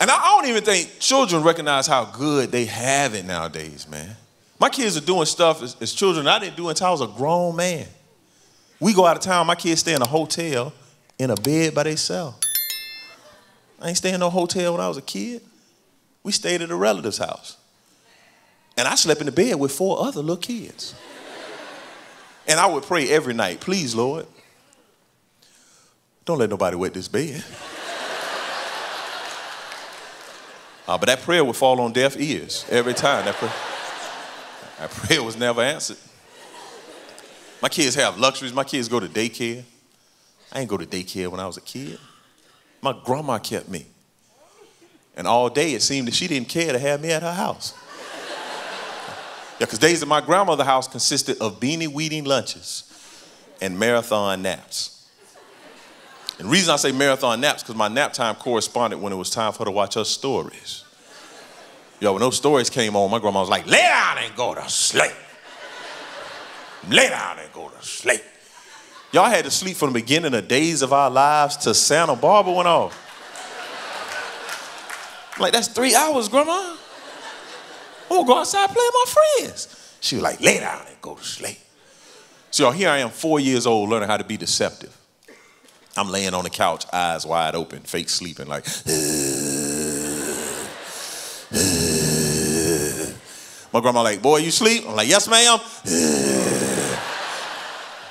And I don't even think children recognize how good they have it nowadays, man. My kids are doing stuff as, as children I didn't do until I was a grown man. We go out of town, my kids stay in a hotel in a bed by themselves. I ain't staying in no hotel when I was a kid. We stayed at a relative's house. And I slept in the bed with four other little kids. And I would pray every night, please, Lord, don't let nobody wet this bed. Uh, but that prayer would fall on deaf ears every time. That prayer, that prayer was never answered. My kids have luxuries. My kids go to daycare. I ain't go to daycare when I was a kid. My grandma kept me. And all day it seemed that she didn't care to have me at her house. Yeah, because days at my grandmother's house consisted of beanie weenie lunches and marathon naps. And the reason I say marathon naps, because my nap time corresponded when it was time for her to watch her stories. Yo, when those stories came on, my grandma was like, lay down and go to sleep. Lay down and go to sleep. Y'all had to sleep from the beginning of Days of Our Lives to Santa Barbara went off. I'm like, that's three hours, Grandma. I'm gonna go outside play with my friends. She was like, lay down and go to sleep. So y'all, here I am, four years old, learning how to be deceptive. I'm laying on the couch, eyes wide open, fake sleeping, like, my grandma like, boy, you sleep? I'm like, yes, ma'am.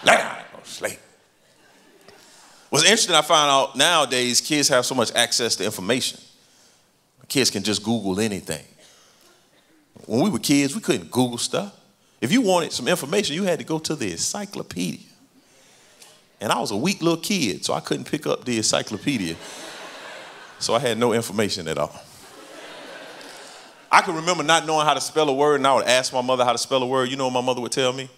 Lay down go sleep. What's interesting, I find out nowadays, kids have so much access to information. Kids can just Google anything. When we were kids, we couldn't Google stuff. If you wanted some information, you had to go to the encyclopedia. And I was a weak little kid, so I couldn't pick up the encyclopedia. So I had no information at all. I can remember not knowing how to spell a word, and I would ask my mother how to spell a word. You know what my mother would tell me?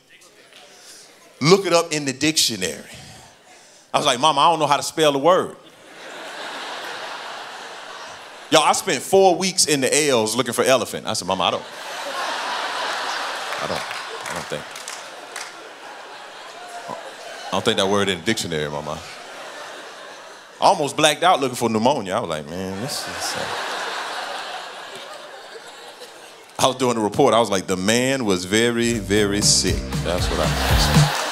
Look it up in the dictionary. I was like, Mama, I don't know how to spell a word. Y'all, I spent four weeks in the L's looking for elephant. I said, Mama, I don't. I don't. I don't think. I don't think that word in the dictionary, Mama. I almost blacked out looking for pneumonia. I was like, man, this is. Uh... I was doing a report. I was like, the man was very, very sick. That's what I.